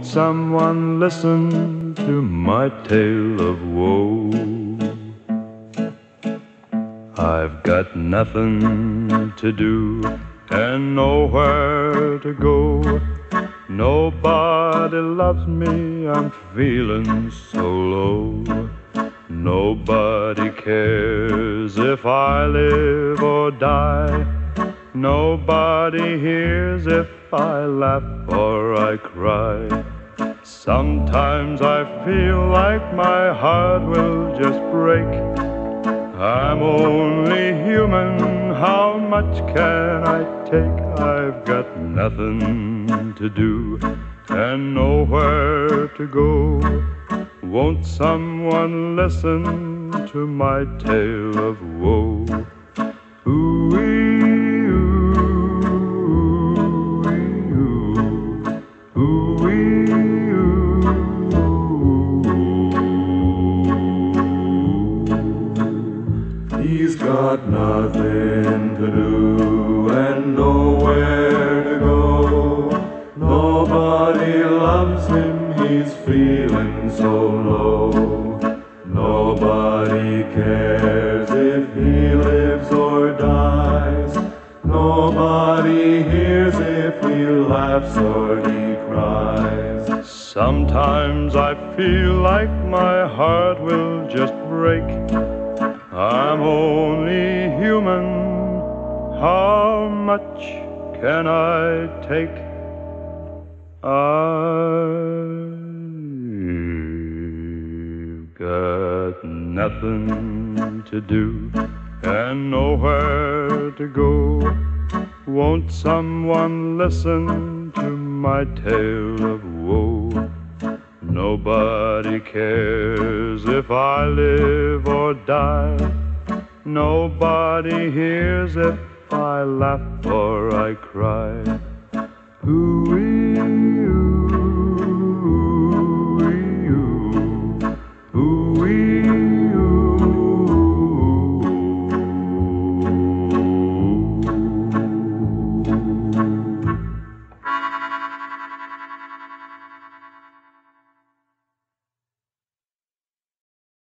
Won't someone listen to my tale of woe? I've got nothing to do and nowhere to go. Nobody loves me, I'm feeling so low. Nobody cares if I live or die. Nobody hears if I laugh or I cry. Sometimes I feel like my heart will just break. I'm only human, how much can I take? I've got nothing to do and nowhere to go. Won't someone listen to my tale of woe? Got nothing to do and nowhere to go. Nobody loves him, he's feeling so low. Nobody cares if he lives or dies. Nobody hears if he laughs or he cries. Sometimes I feel like my heart will just break. I'm only human. How much can I take? I've got nothing to do and nowhere to go. Won't someone listen to my tale of woe? Nobody cares if I live or die. Nobody hears if I laugh or I cry. Who is